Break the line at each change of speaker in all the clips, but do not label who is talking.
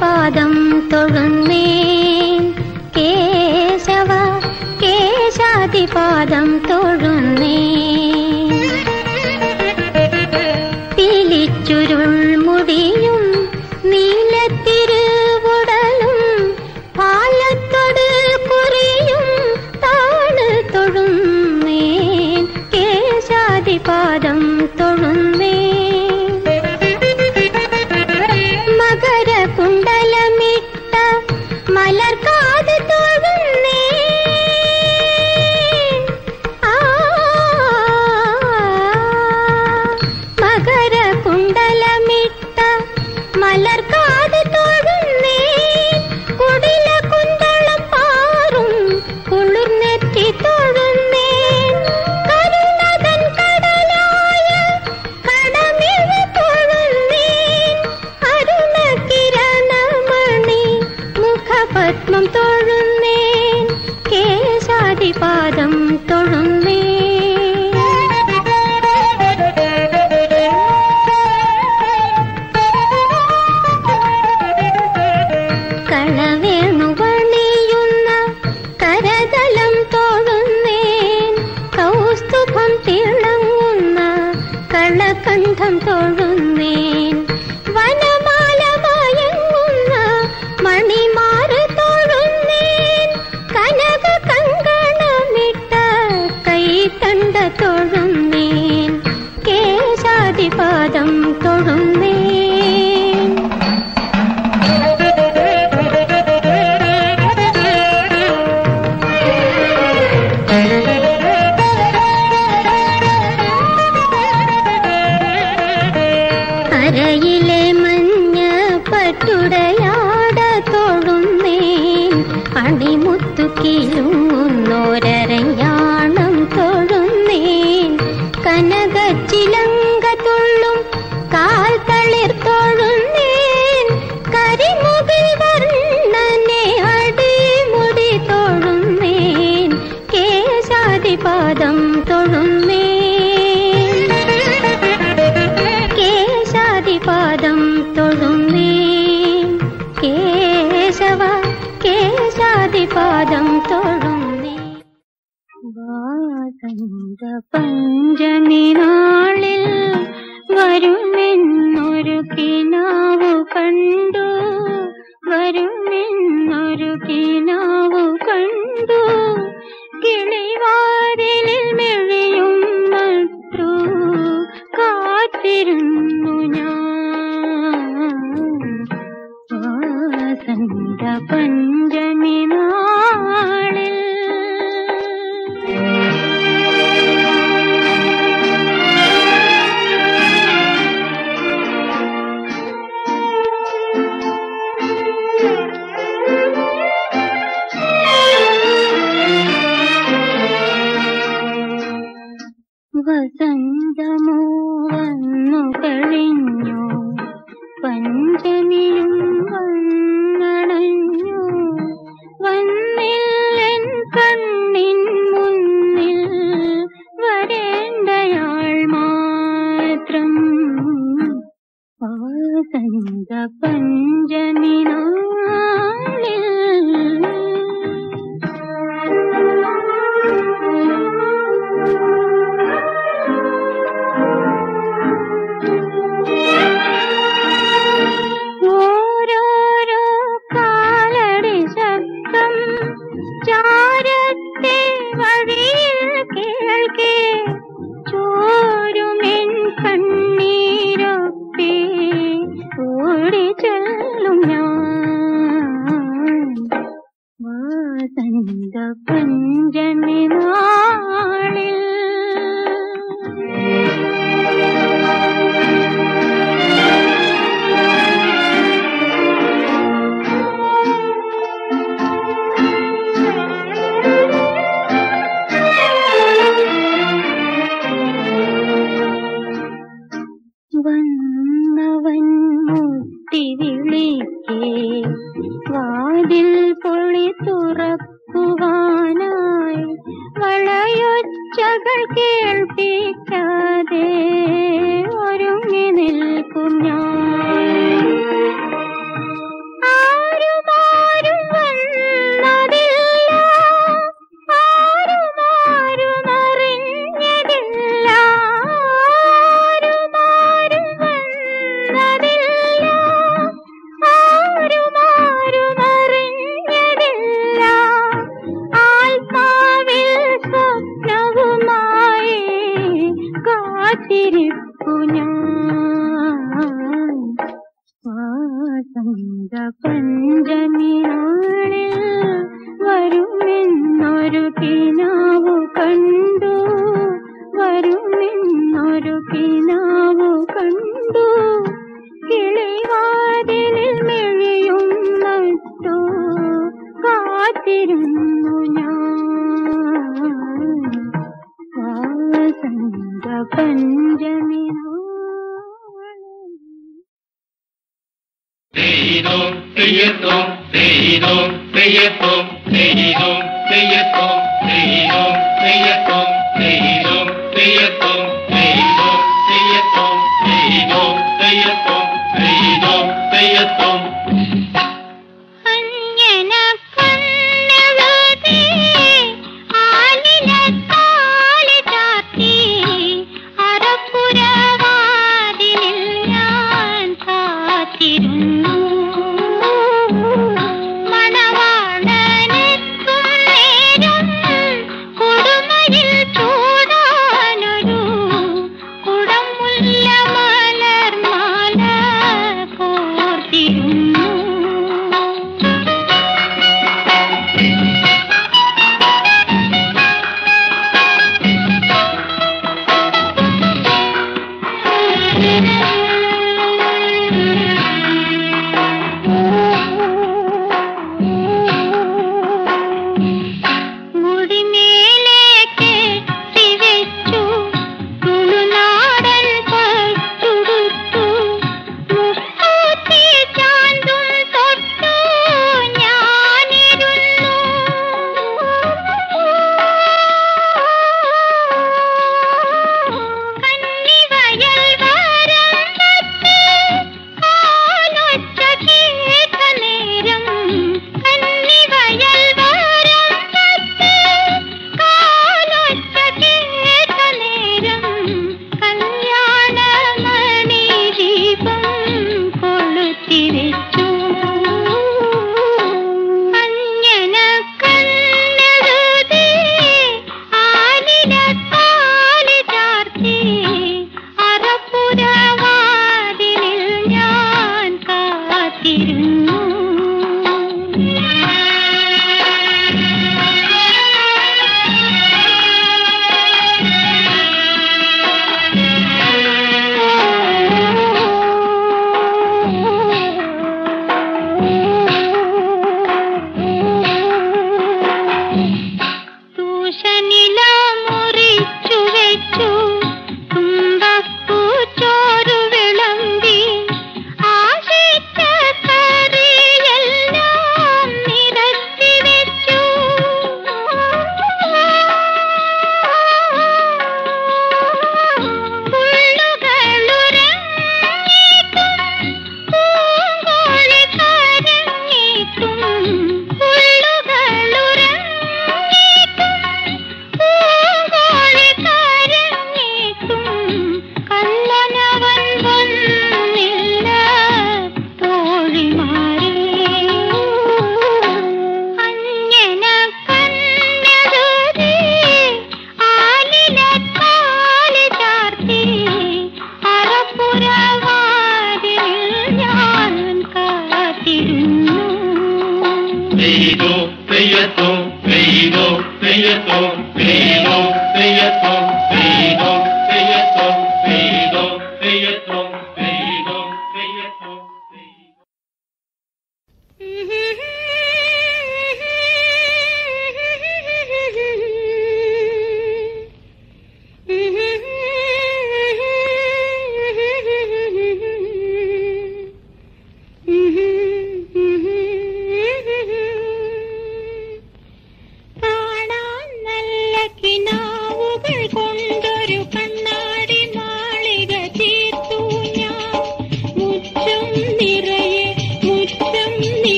பாதம் தொழுன்மேன் கேசவா கேசாதி பாதம் தொழுன்மேன்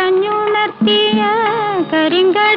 പറഞ്ഞുണർത്തിയ കരിങ്കടലേ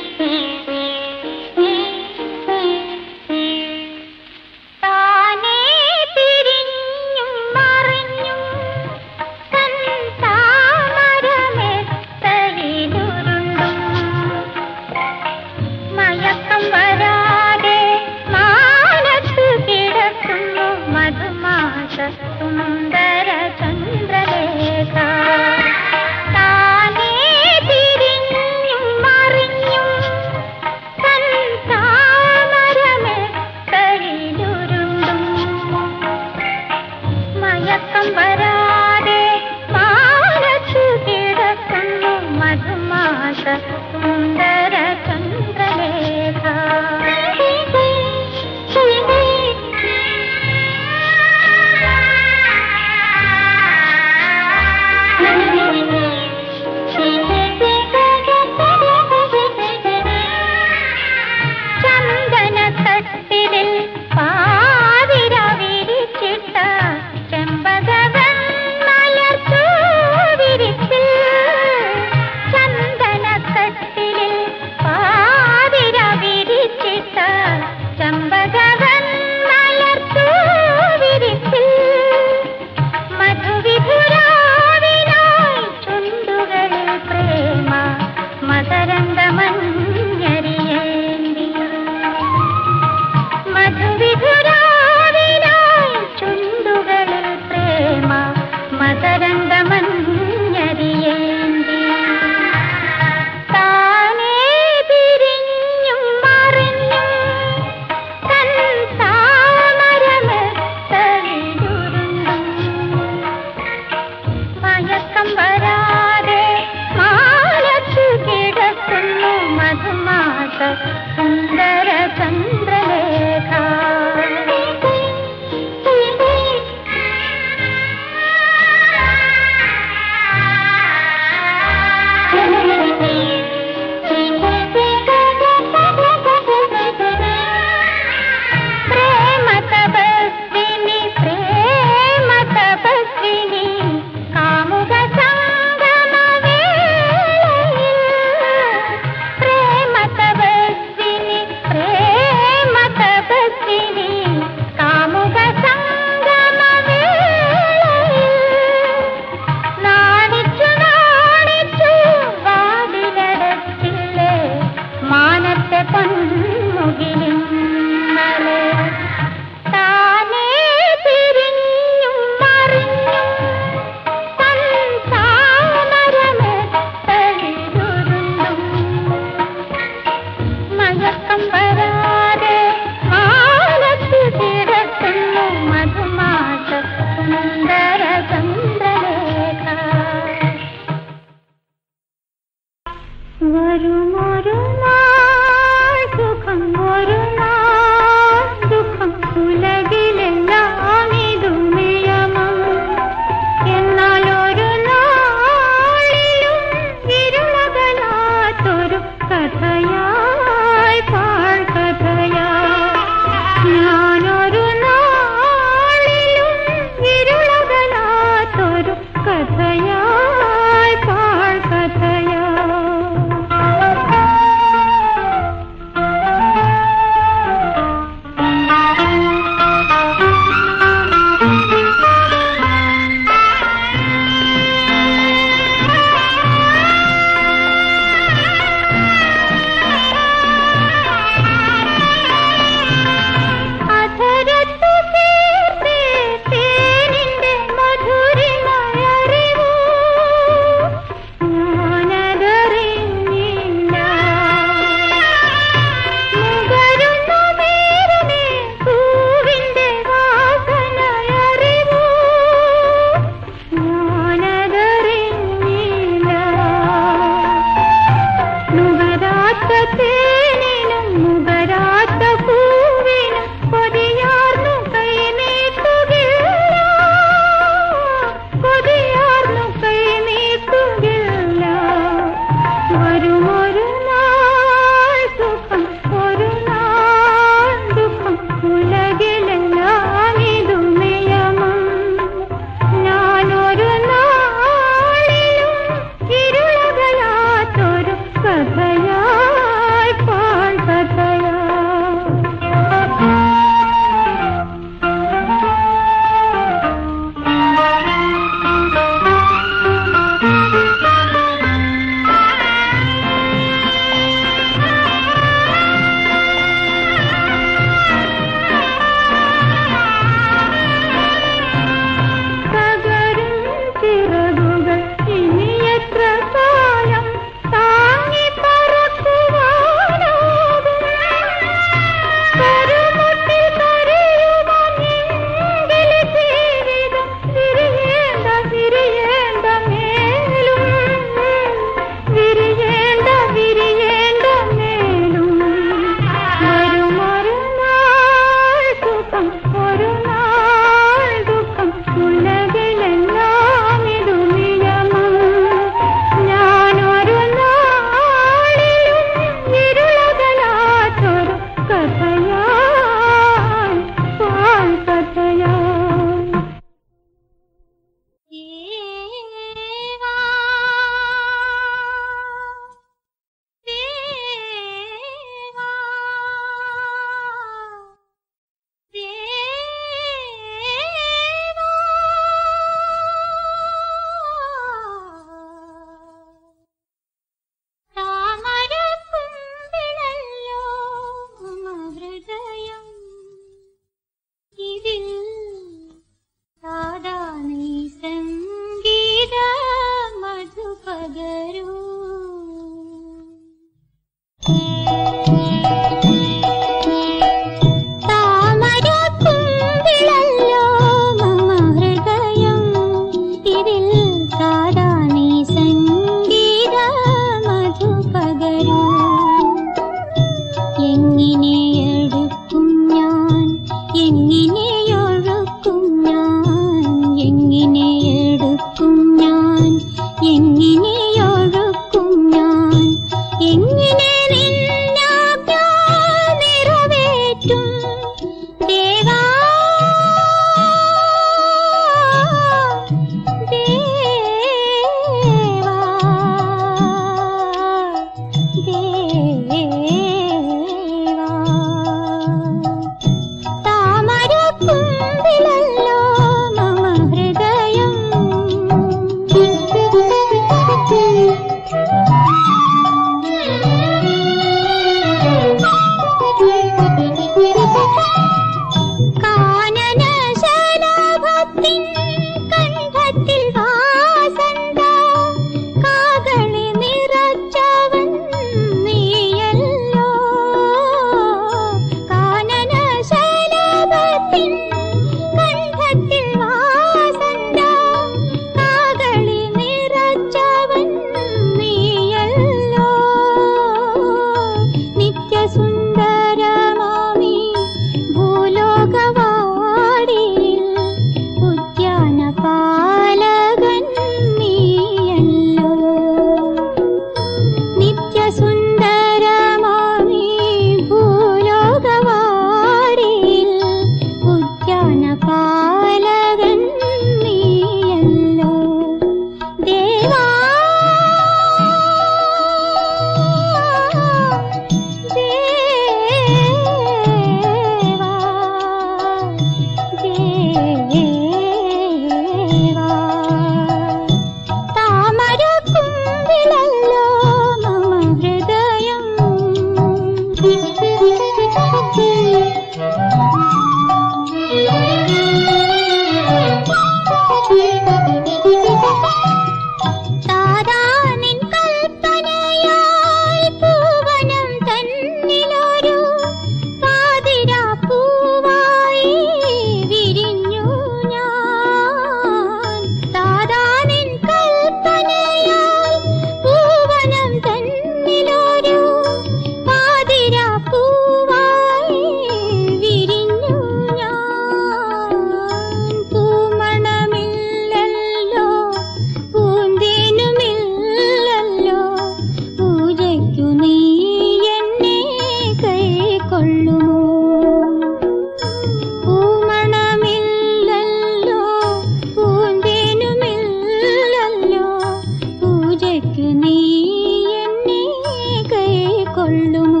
கொள்ளும்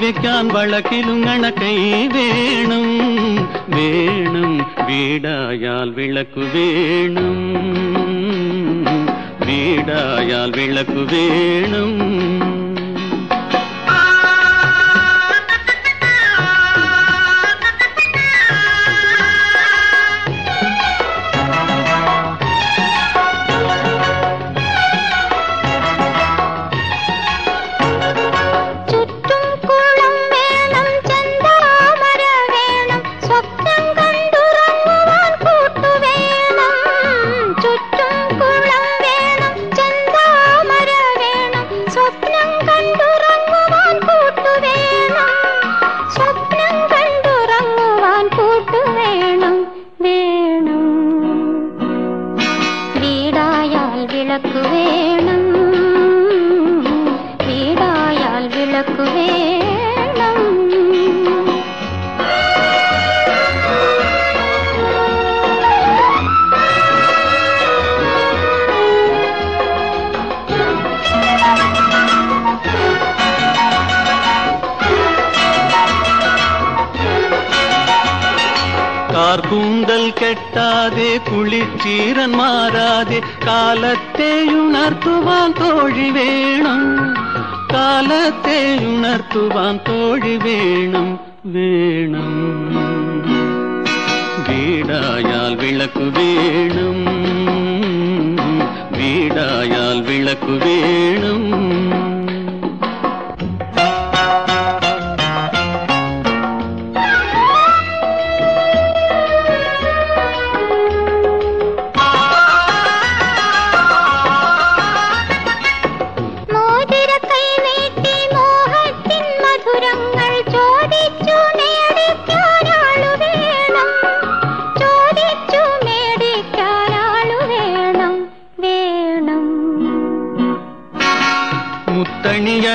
வாழ்விக்கான் வழக்கு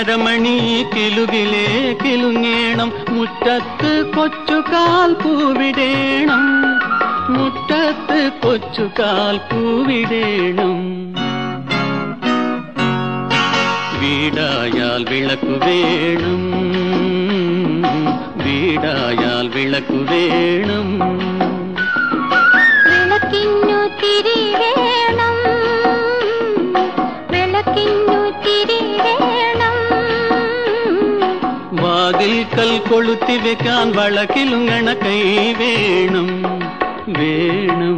മരമണി കിലുകിലേ കിലുങ്ങേണം. മുറ്റത്ത് കൊച്ചുകാൽ പൂവിടേണം മുറ്റത്ത് കൊച്ചുകാൽ പൂവിടേണം വീടായാൽ വിളക്ക് വേണം. വീടായാൽ വിളക്ക് വേണം.
കാതിൽ
കൽ കൊളുത്തി വെക്കാൻ വളക്കിലും കണക്കൈ വേണം വേണം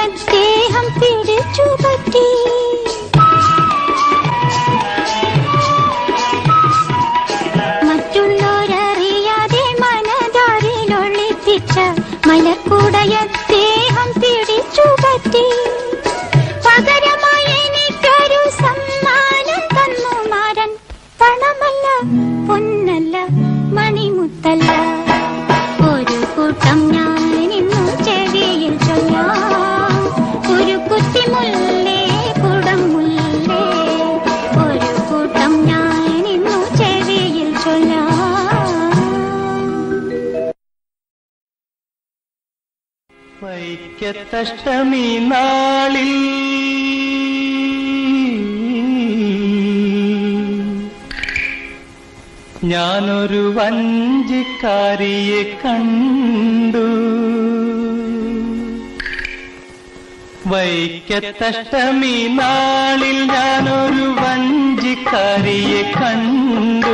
രജതഷ്ടമി നാളിൽ ഞാനൊരു വഞ്ചിക്കാരിയെ കണ്ടു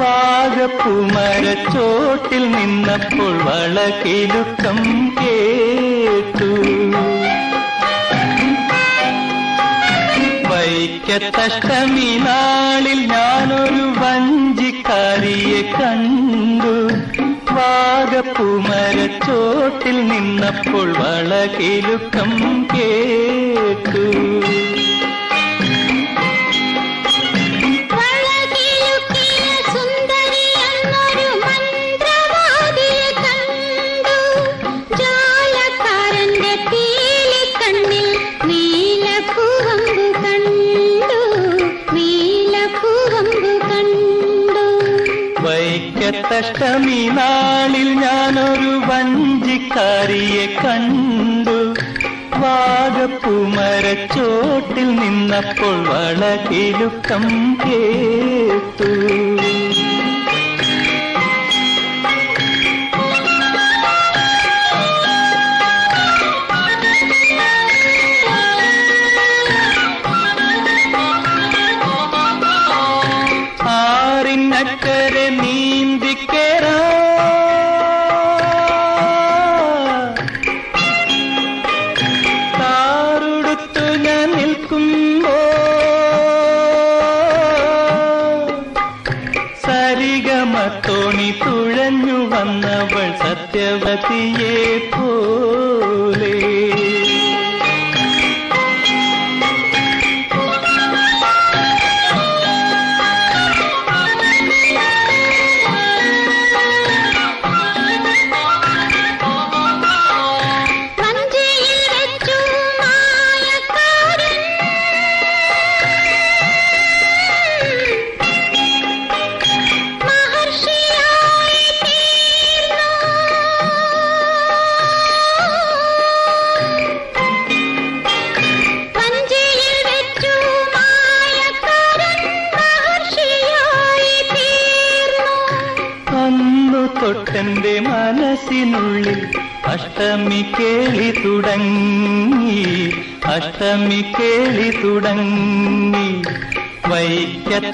വാഗപ്പുമരച്ചോട്ടിൽ നിന്നപ്പോൾ വളകിലുക്കം കേട്ടു വൈക്കത്തഷ്ടമി നാളിൽ ഞാനൊരു വഞ്ചിക്കാരിയെ കണ്ടു പാകപ്പൂമരച്ചോട്ടിൽ നിന്നപ്പോൾ വളകിലുക്കം കേട്ടു. അഷ്ടമി നാളിൽ ഞാനൊരു വഞ്ചിക്കാരിയെ കണ്ടു. വാഗപ്പുമരച്ചോട്ടിൽ നിന്നപ്പോൾ വളകിലുക്കം കേട്ടു.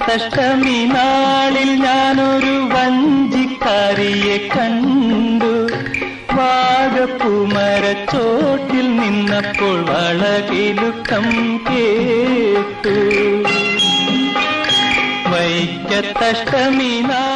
അഷ്ടമി നാളിൽ ഞാനൊരു വഞ്ചിക്കാരിയെ കണ്ടു. വാഗപ്പുമരച്ചോട്ടിൽ നിന്നപ്പോൾ വളകിലുക്കം കേട്ടു. വൈക്കത്തഷ്ടമി നാൾ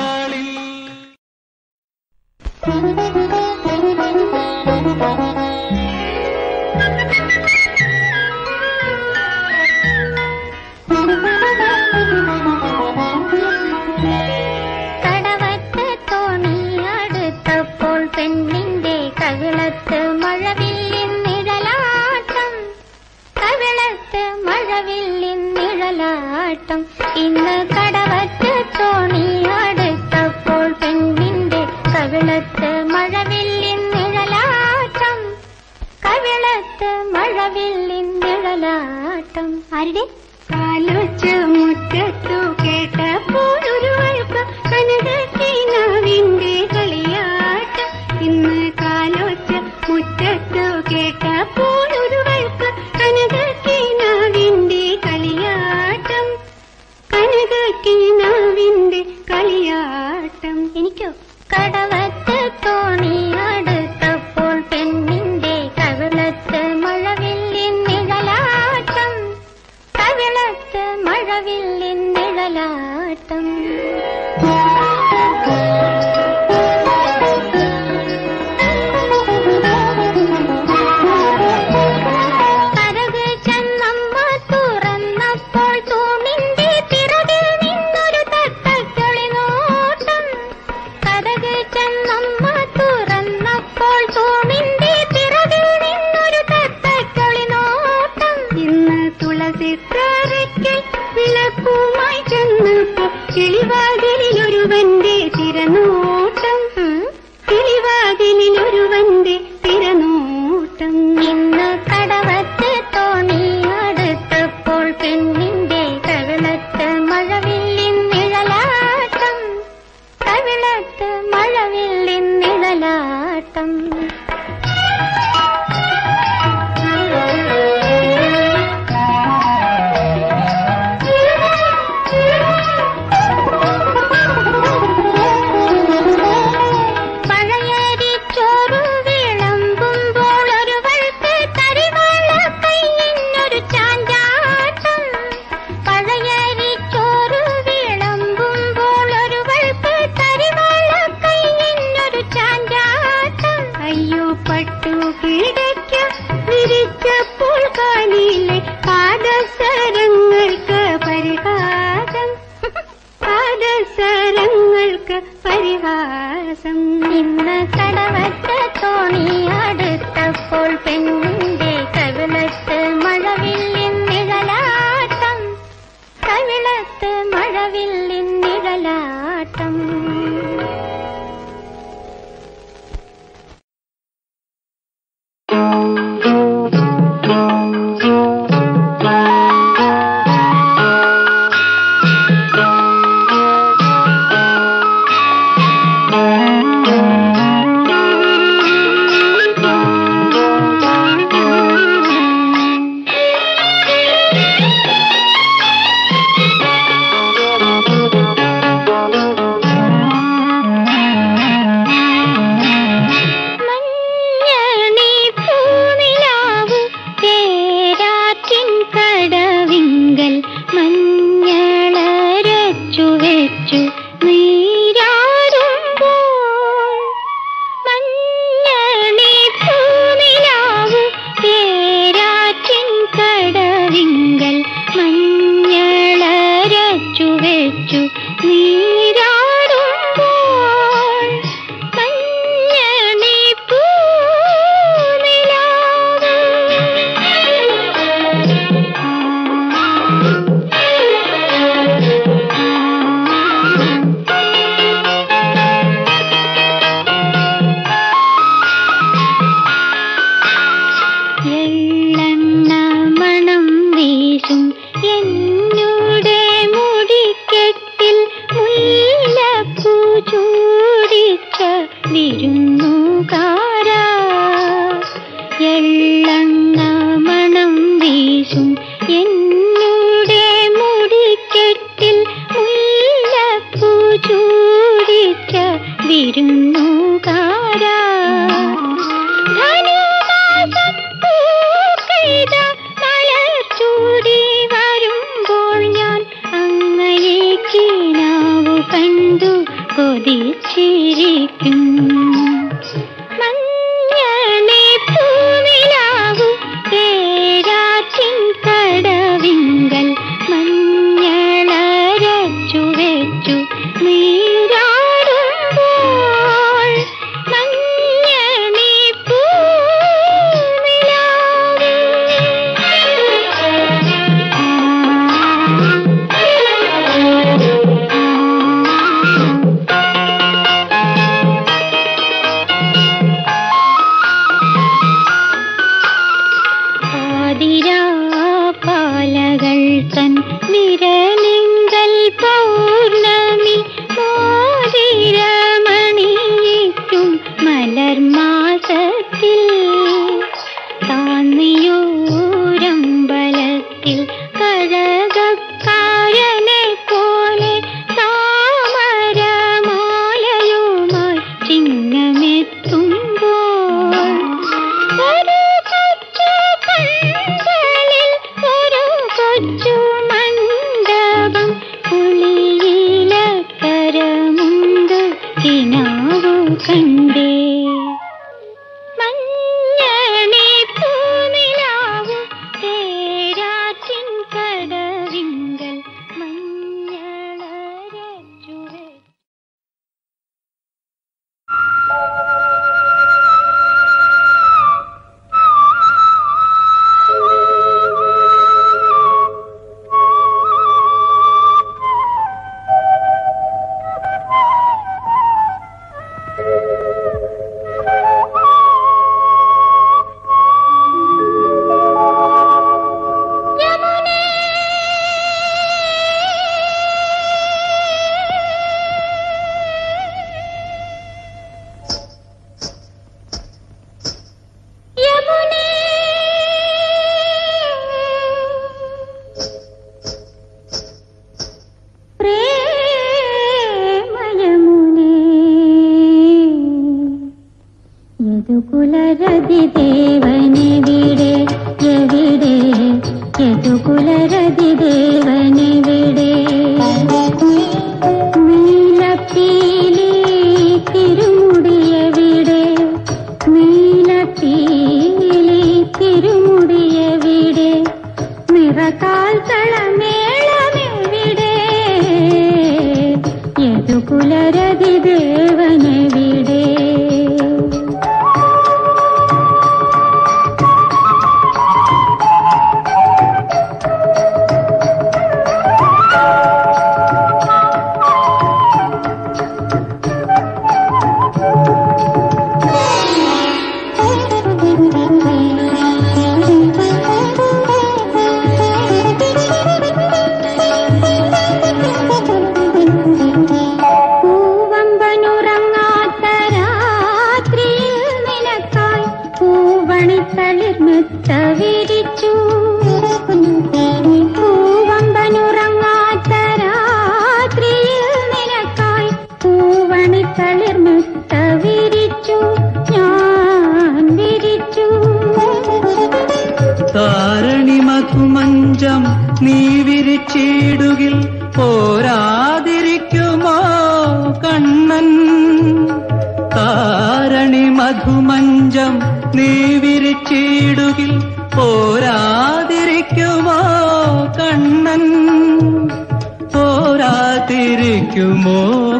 കാത്തിരിക്കുമോ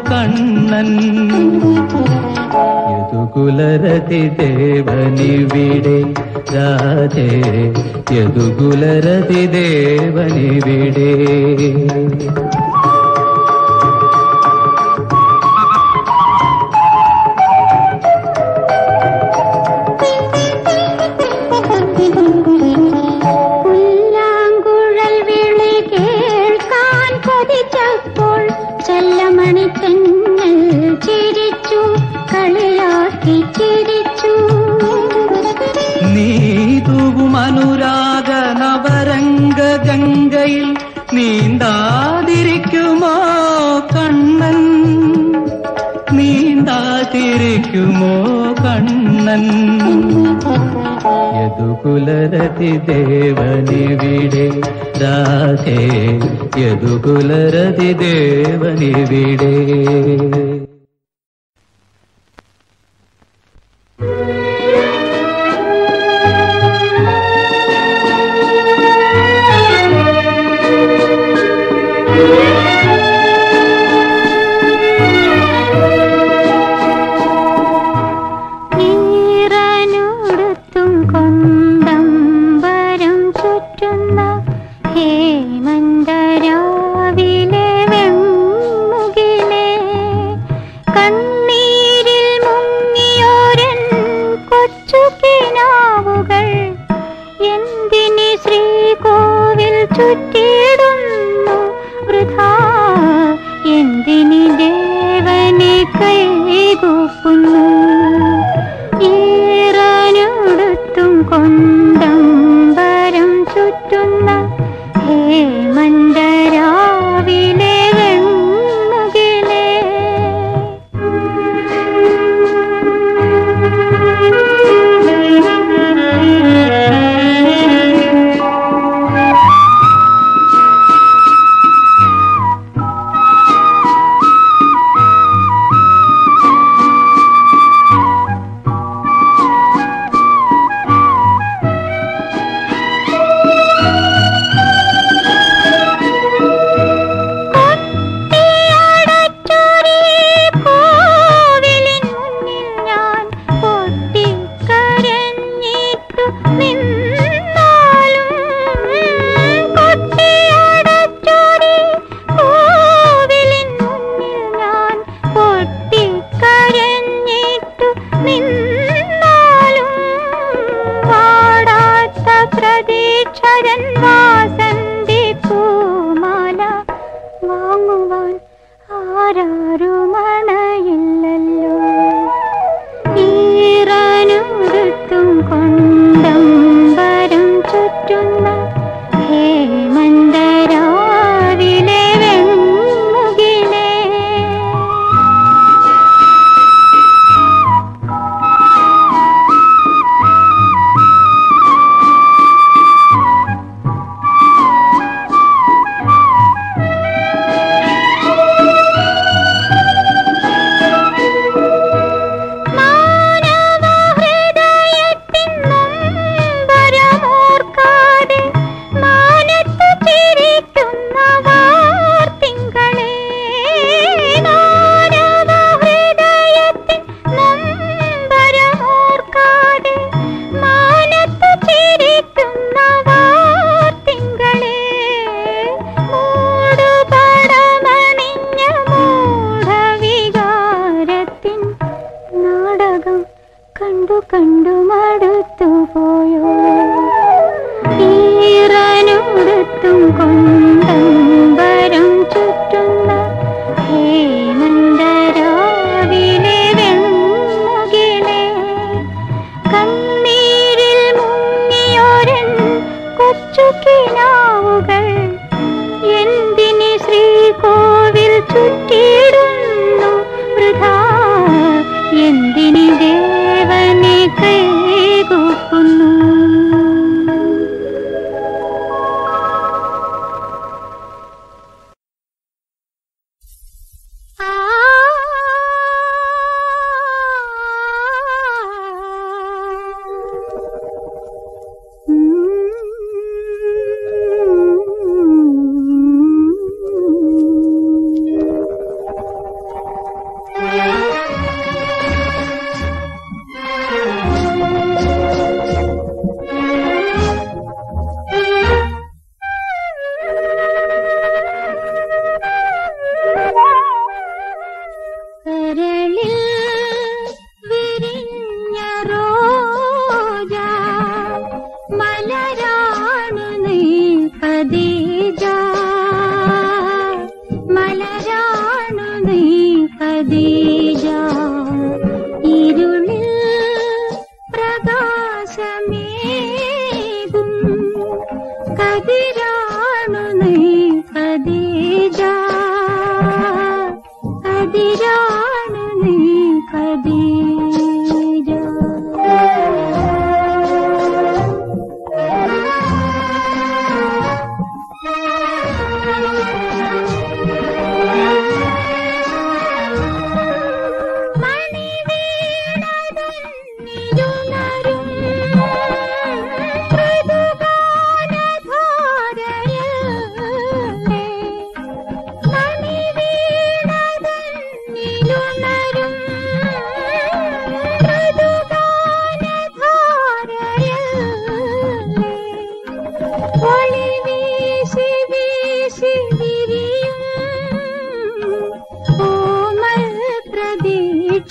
കണ്ണൻ? യദുകുലരതി ദേവനിവിടെ രാജേ യദുകുലരതി ദേവനിവിടെ ഗംഗയിൽ നീന്താതിരിക്കുമോ കണ്ണൻ? നീന്താതിരിക്കുമോ കണ്ണൻ? യദുകുലരതി ദേവനിവിടെ രാധേ യദുകുലരതി ദേവനിവിടെ.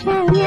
Yeah.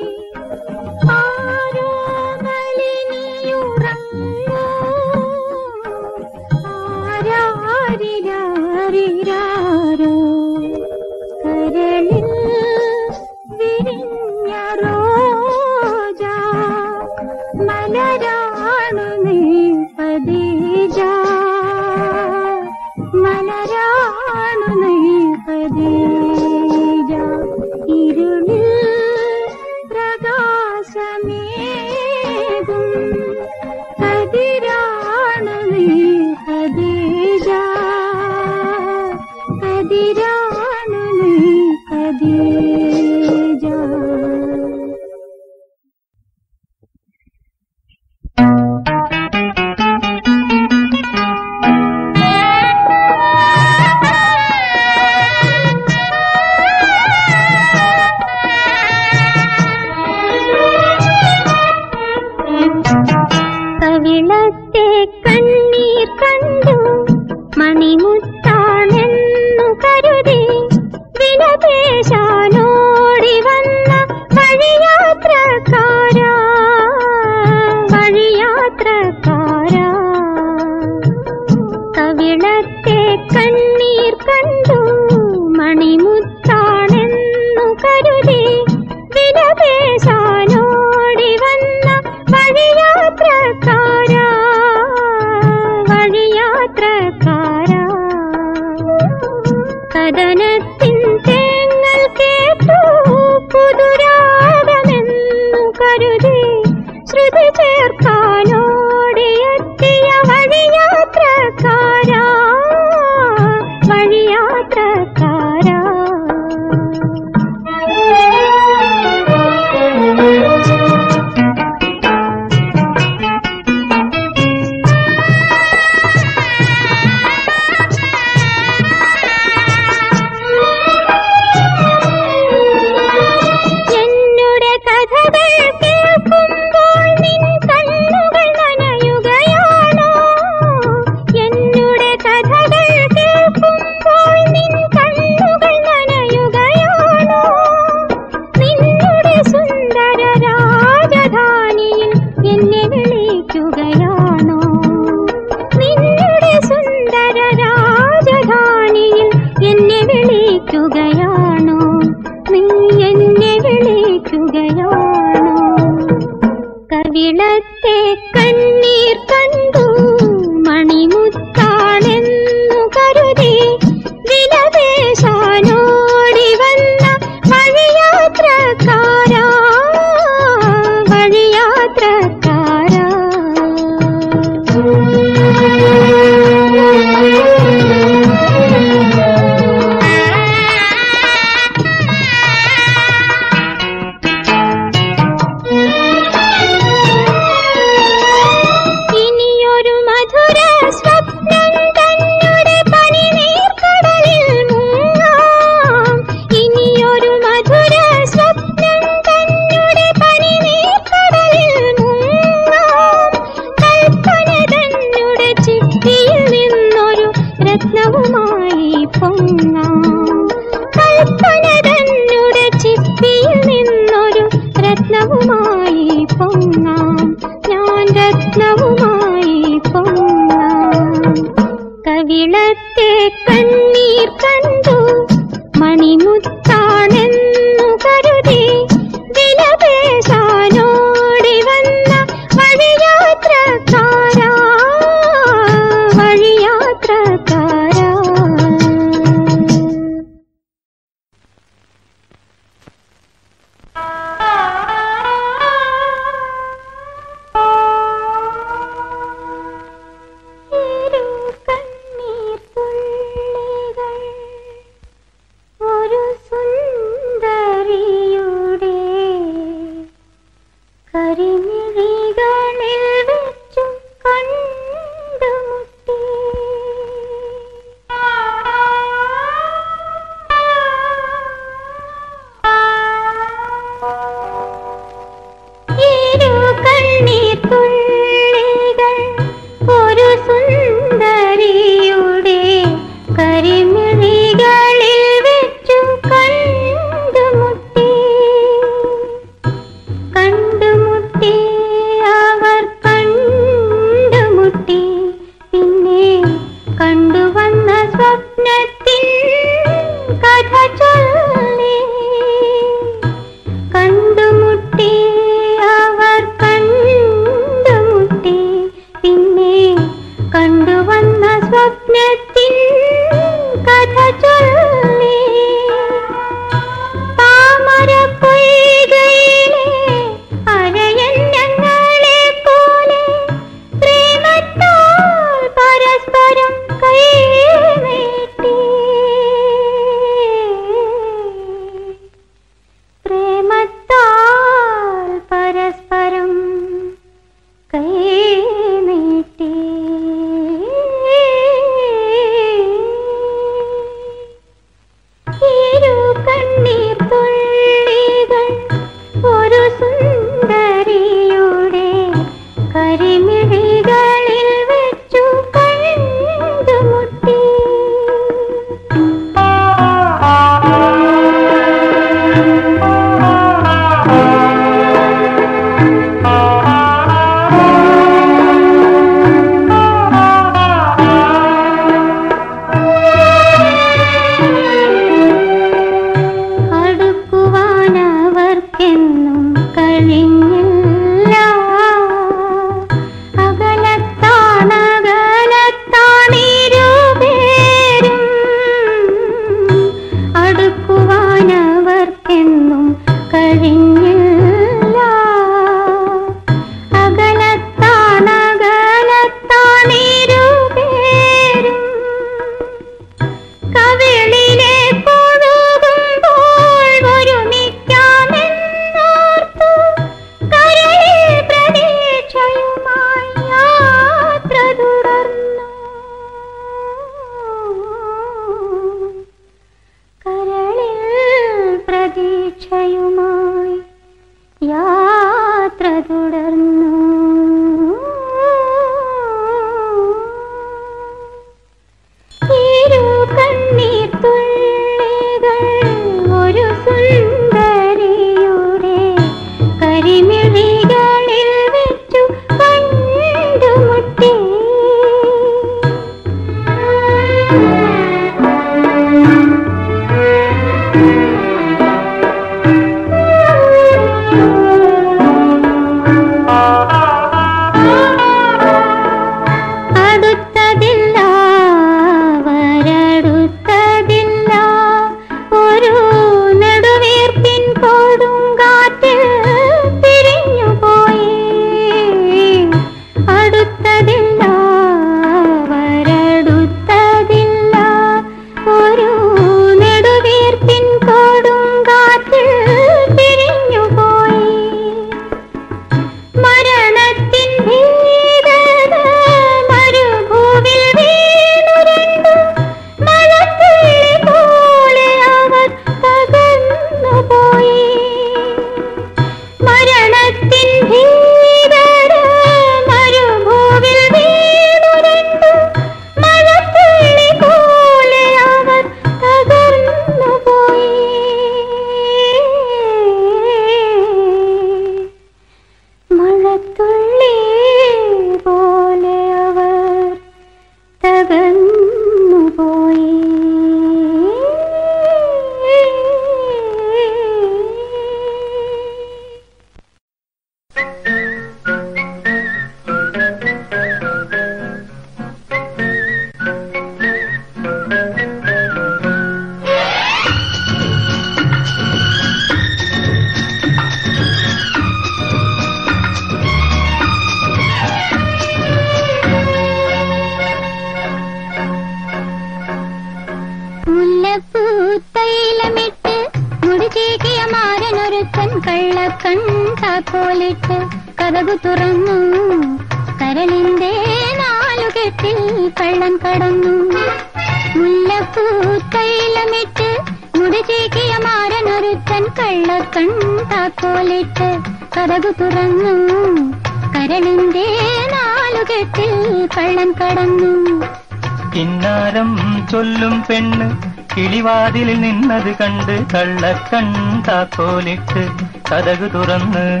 കഥകു തുറന്ന്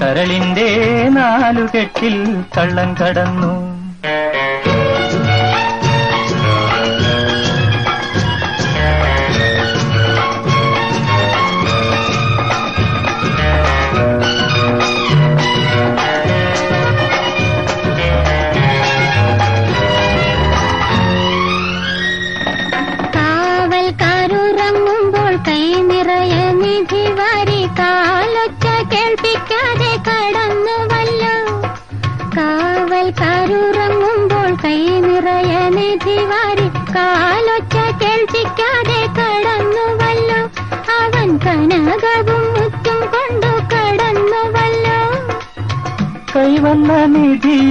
കരളിന്റെ നാലുകെട്ടിൽ കള്ളൻ കടന്നു.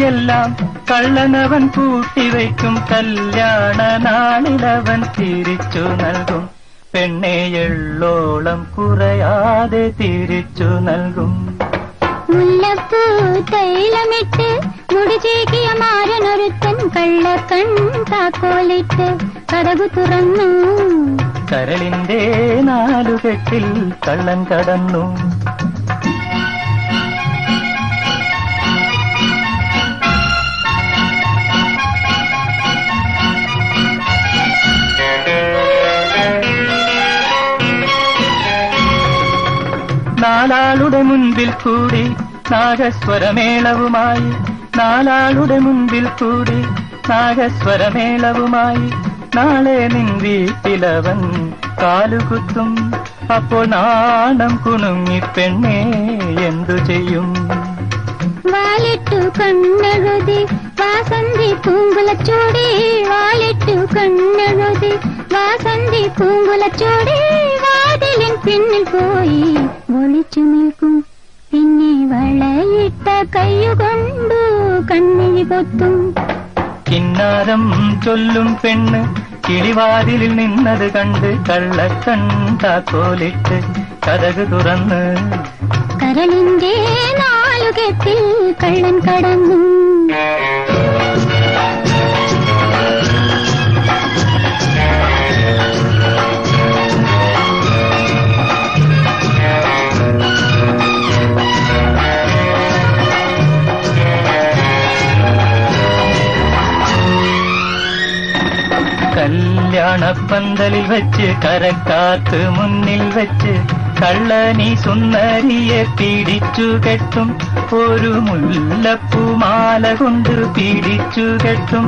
നിധിയെല്ലാം കള്ളനവൻ കൂട്ടിവയ്ക്കും കല്യാണ നാളിലവൻ തിരിച്ചു നൽകും. പെണ്ണെ എള്ളോളം കുറയാതെ തിരിച്ചു നൽകും.
മുല്ലപ്പൂ തൈലമിട്ട് മുടിചേക്കിയ മാരനൊരുത്തൻ കള്ളക്കൺ താക്കോലിട്ട് കടകു തുറന്നു.
കരളിന്റെ നാലുകെട്ടിൽ കള്ളൻ കടന്നു. നാലാളുടെ മുൻപിൽ കൂടി നാഗസ്വരമേളവുമായി. നാലാളുടെ മുൻപിൽ കൂടി നാഗസ്വരമേളവുമായി. നാളെ നിൻ വീട്ടിലവൻ കാലുകുത്തും. അപ്പോൾ നാണം കുണുങ്ങി പെണ്ണേ എന്തു ചെയ്യും?
വാലിട്ടു കണ്ണെഴുതി വാസന്തി പൂങ്കുലച്ചൂടി. വാലിട്ടു കണ്ണെഴുതി വാസന്തി പൂങ്കുലച്ചൂടി. വാതിലിൻ പിന്നിൽ പോയി കയ്യുകൊണ്ടു കണ്ണിഴി പൊത്തും
കിന്നാരം ചൊല്ലും പെണ്ണ് കിളിവാതിലിൽ നിന്നത് കണ്ട് കള്ളക്കൺ താക്കോലിട്ട് കഥക് തുറന്ന്.
കരളിന്റെ നാലുകെട്ടിൽ കള്ളൻ കടന്നു.
കല്യാണപ്പന്തലിൽ വെച്ച് കരക്കാത്ത് മുന്നിൽ വെച്ച് കള്ളനി സുന്ദരിയെ പിടിച്ചു കെട്ടും ഒരു മുല്ലപ്പൂമാല കൊണ്ട് പിടിച്ചു കെട്ടും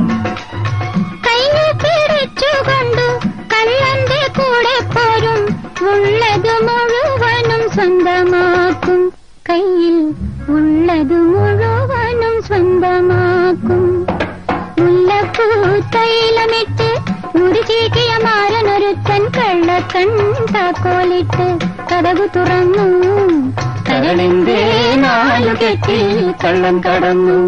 കയ്യിൽ പിടിച്ചുകൊണ്ടു കള്ളന്റെ കൂടെ പോരും ഉള്ളത് മുഴുവനും സ്വന്തമാക്കും കയ്യിൽ ഉള്ളത് മുഴുവനും സ്വന്തമാക്കും മുല്ലപ്പൂ തൈലമിട്ട് മുടിചീക്കിയ മാരനൊരുത്തൻ കള്ളക്കൺ താക്കോലിട്ട് കഥകു തുറന്നു.
കരളിന്റെ നാലുകെട്ടിൽ കള്ളം കടന്നു.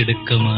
കുത്താൻ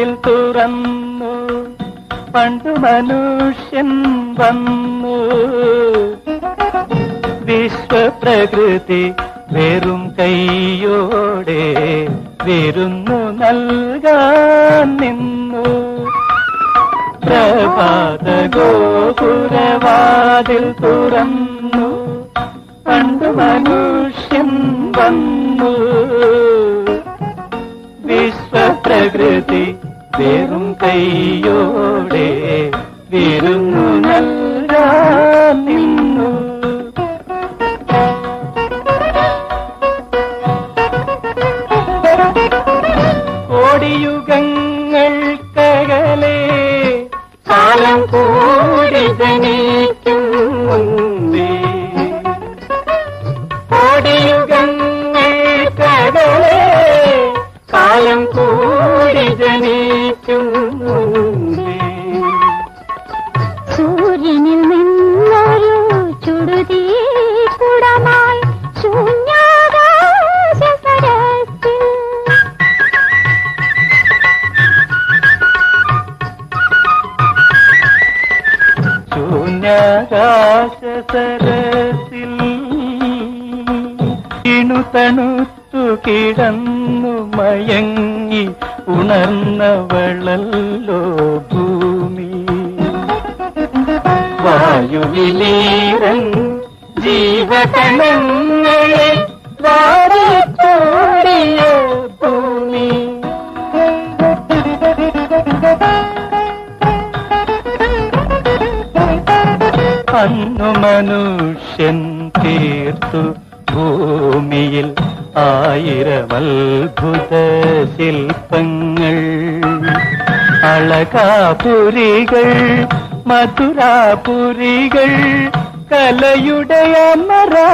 മനസ്സിൽ തുറന്നു പണ്ടു മനുഷ്യൻ വന്നു. വിശ്വപ്രകൃതി വെറും കൈയോടെ വിരുന്നു നൽകാൻ നിന്നു. പ്രഭാത ഗോപുരവാതിൽ തുറന്നു പണ്ട് മനുഷ്യൻ വന്നു. വിശ്വപ്രകൃതി
வெறும் கையோ மதுரைகள்
மதுராபுரிகள் கலையுடைய மரா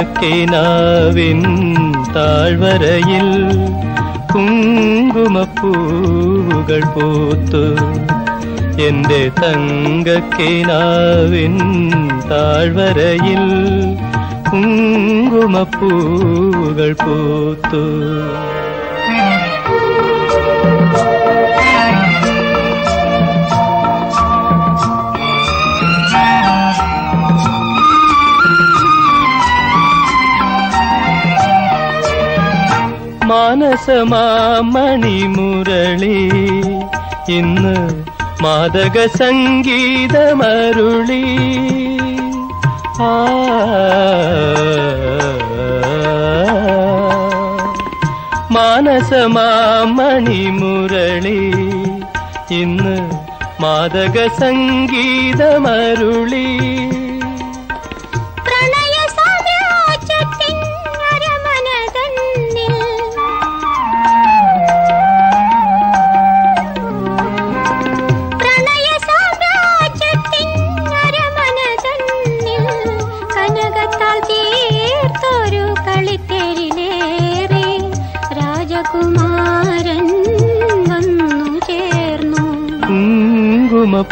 தங்கக்கேனாவின் தாழ்வரையில் കുങ്കുമപ്പൂവുകൾ പൂത്തു എൻ്റെ തങ്കക്കിനാവിൻ താഴ്വരയിൽ കുങ്കുമപ്പൂവുകൾ പൂത്തു മാനസമാമണിമുരളി. ഇന്ന് മാതക സംഗീതമരുളി ആ. മാനസമാമണിമുരളി. ഇന്ന് മാതക സംഗീതമരുളി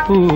பூ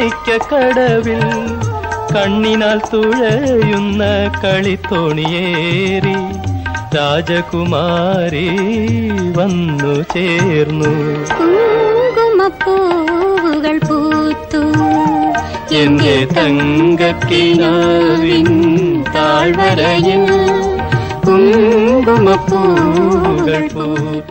കാണിക്ക കടവിൽ കണ്ണിനാൽ തുഴയുന്ന കളിത്തോണിയേറി രാജകുമാരി വന്നു ചേർന്നു.
കുങ്കുമപ്പൂവുകൾ പൂത്തു.
എന്റെ തങ്കക്കിനാവിൻ താഴ്വരയിൽ കുങ്കുമപ്പൂവുകൾ പൂത്തു.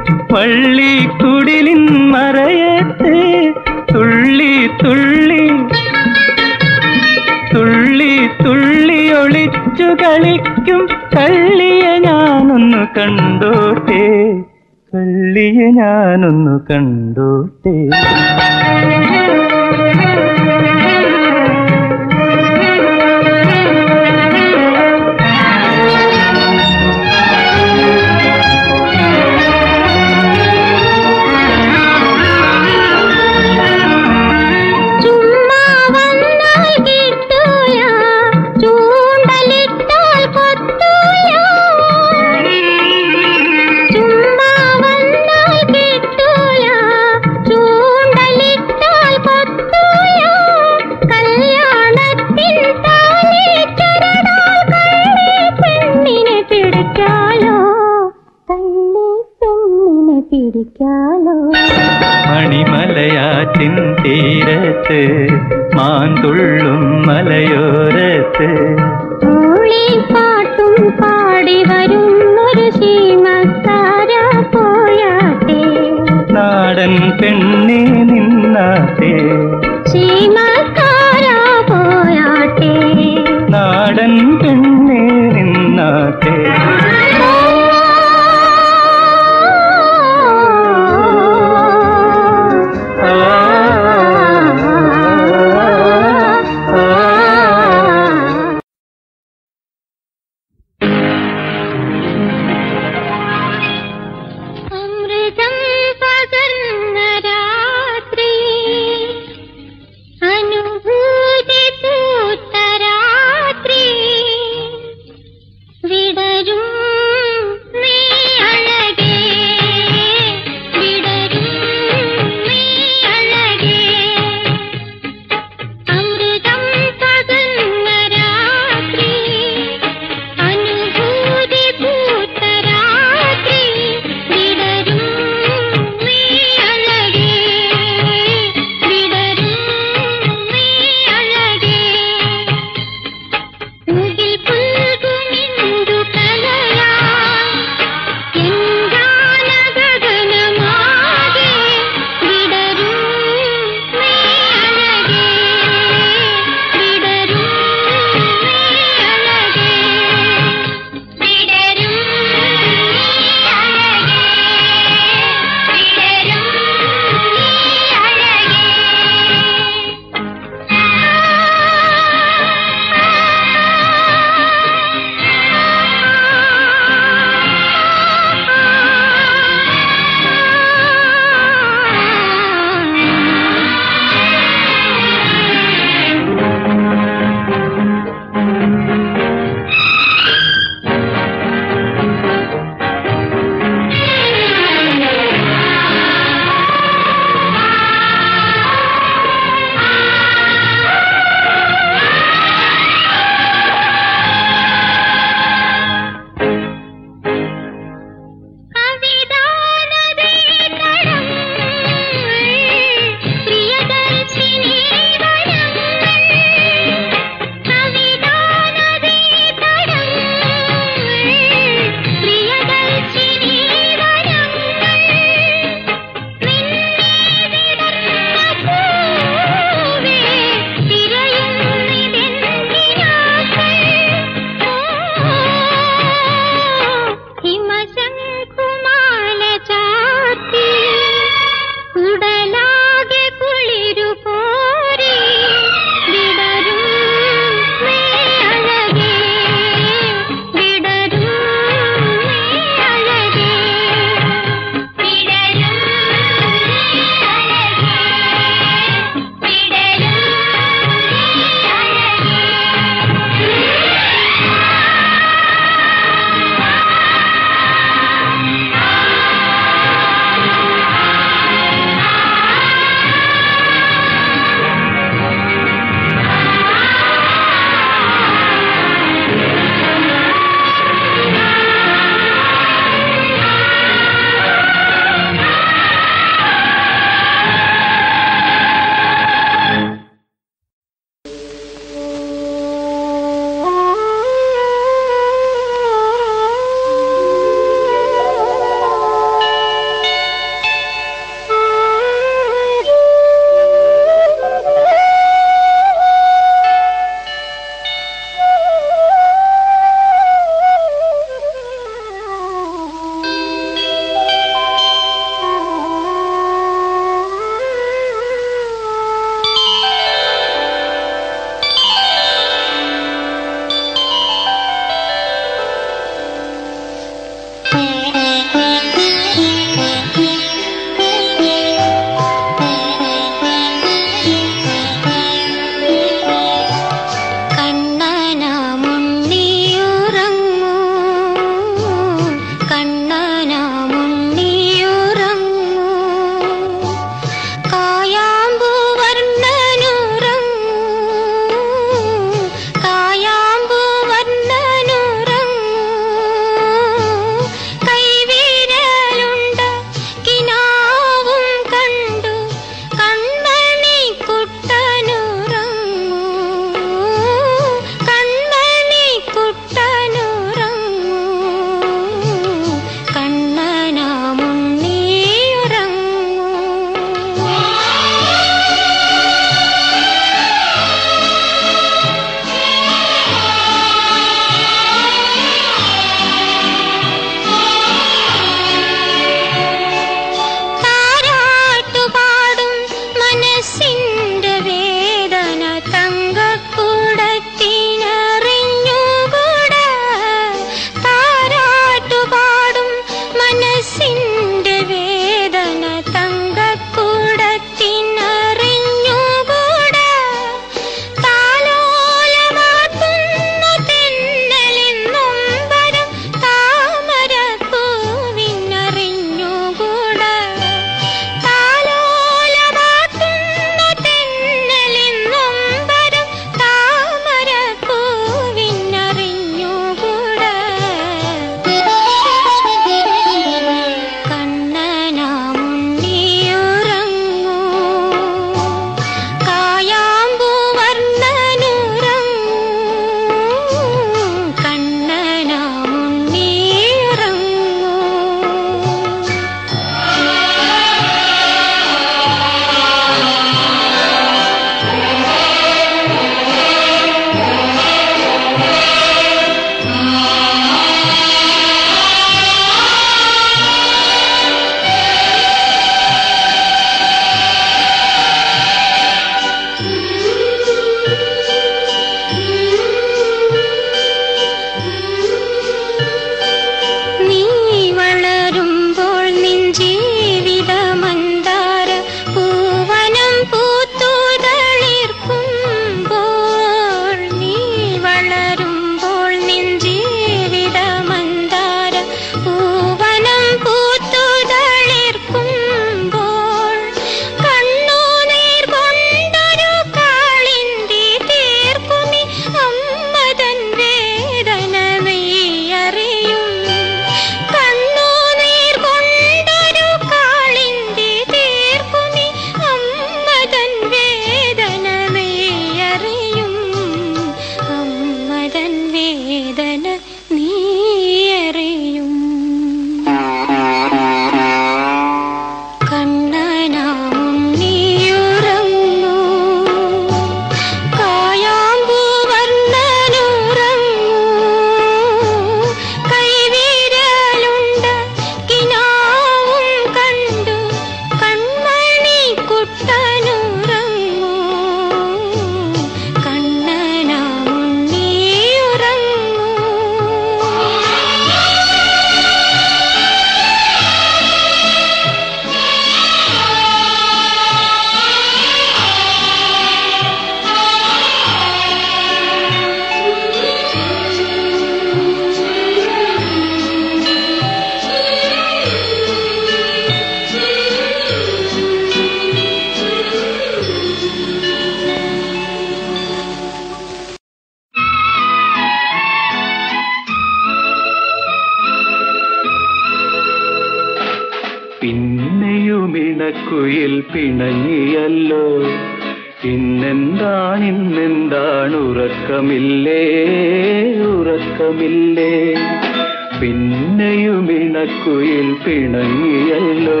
പിണങ്ങിയല്ലോ.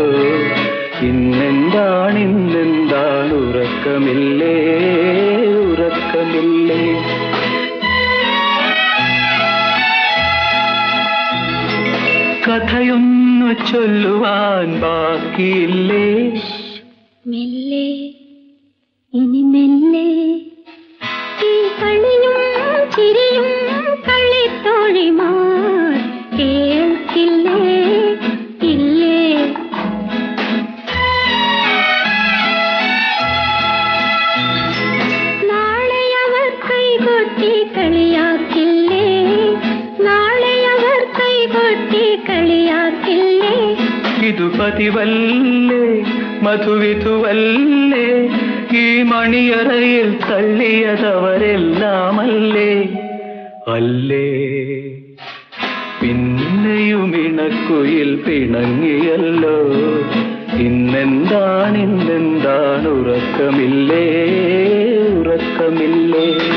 ഇന്നെന്താണ് ഇന്നെന്താണ് ഉറക്കമില്ലേ? ഉറക്കമില്ലേ? കഥയൊന്നു ചൊല്ലുവാൻ ബാക്കിയില്ലേ?
മെല്ലേ?
പതിവല്ലേ മധുവിധുവല്ലേ ഈ മണിയറയിൽ തള്ളിയതവരെല്ലാമല്ലേ? അല്ലേ
പിന്നെയും
ഇണക്കുയിൽ പിണങ്ങിയല്ലോ ഇന്നെന്താണ് ഇന്നെന്താണ് ഉറക്കമില്ലേ ഉറക്കമില്ലേ?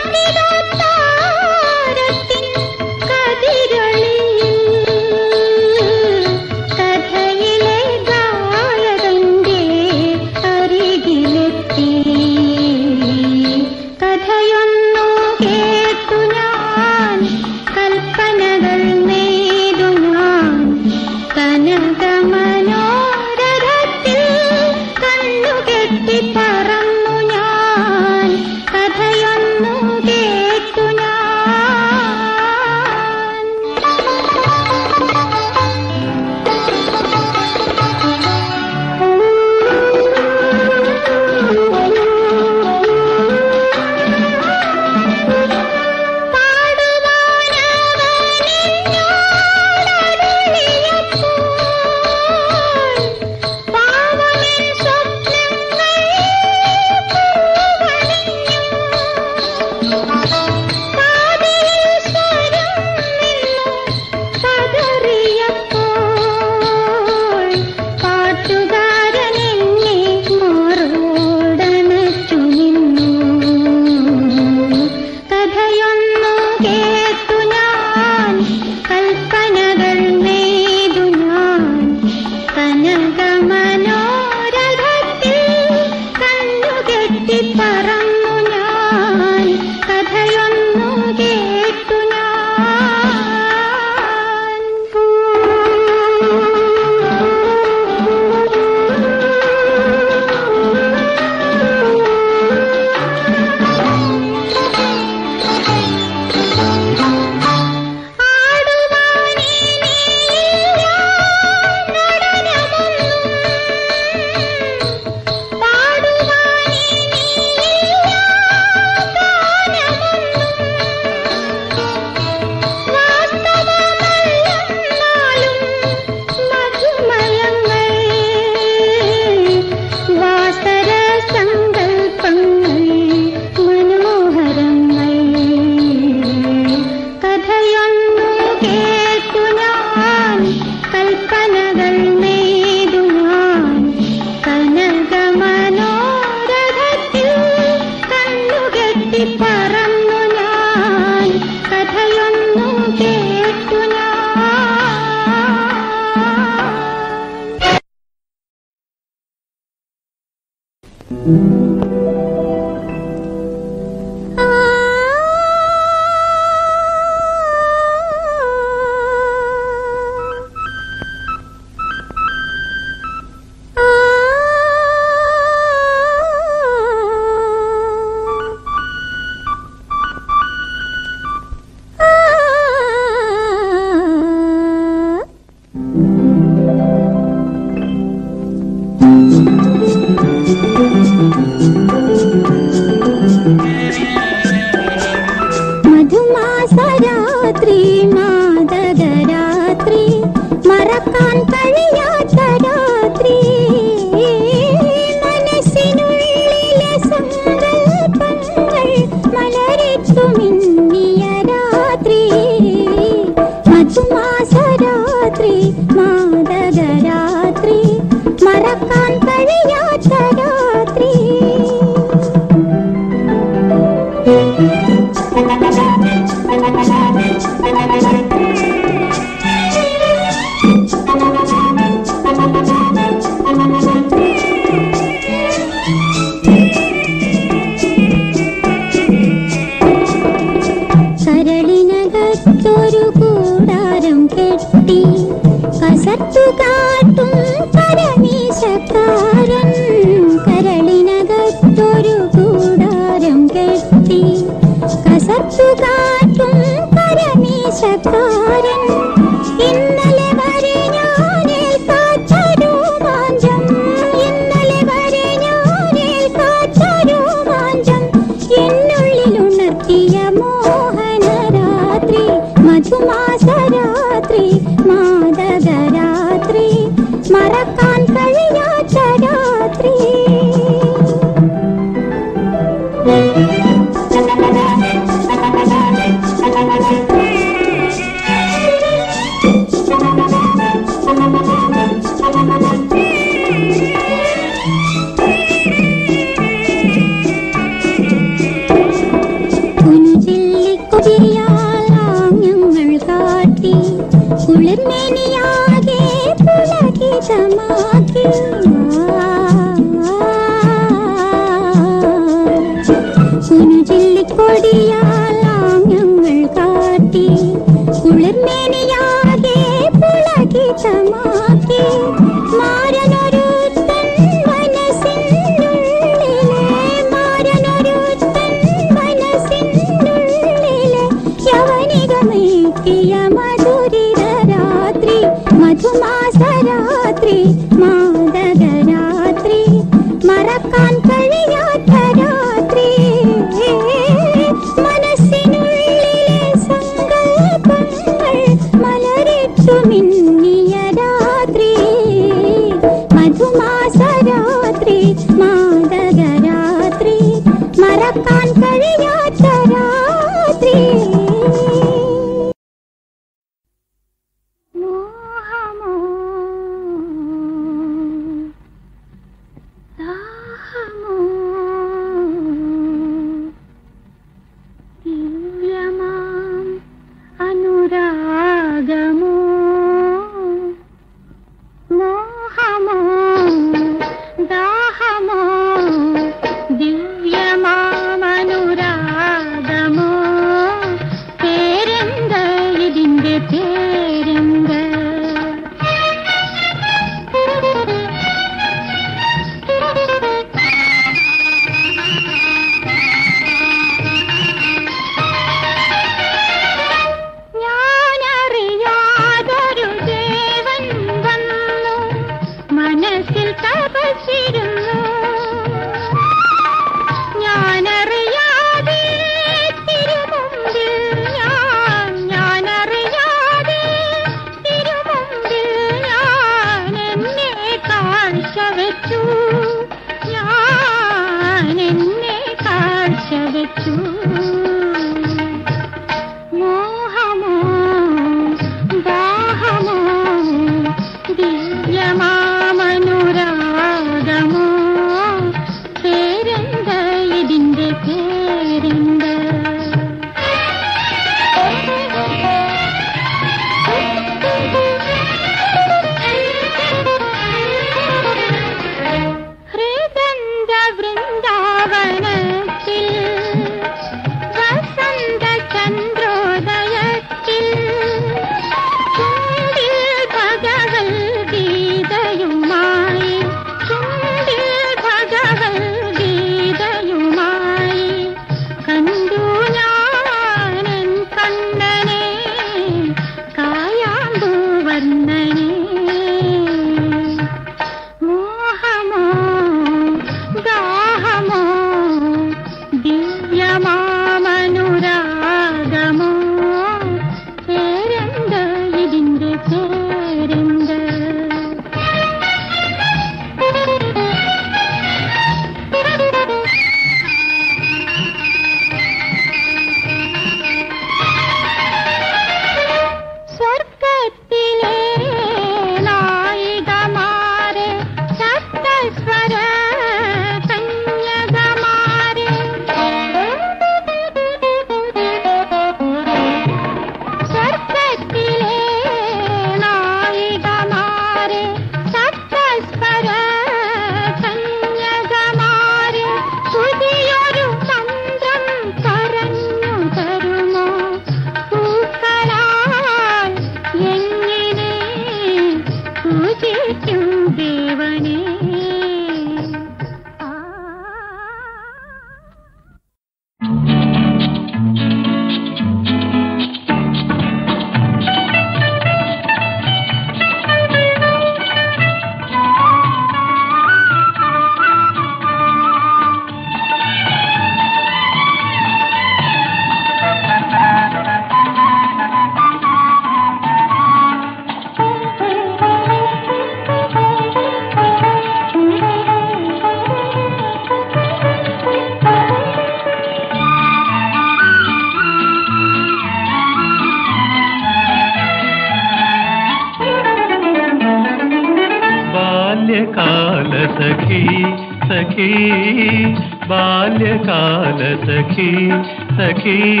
സഖി സഖി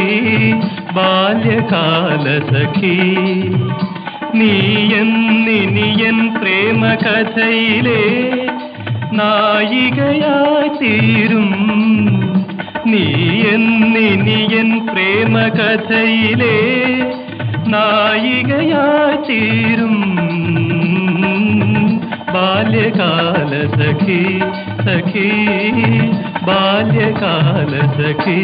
ബാല്യകാല സഖി. നീയൻ നിനിയൻ പ്രേമകഥയിലെ നായികയാ തീരും. നീയൻ നിനിയൻ പ്രേമകഥയിലെ നായികയാ തീരും. ബാല്യകാല സഖി സഖി बाल्यकालसखी